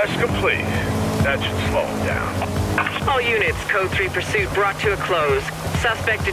Arrest complete. That should slow him down. All units, Code 3 pursuit brought to a close. Suspect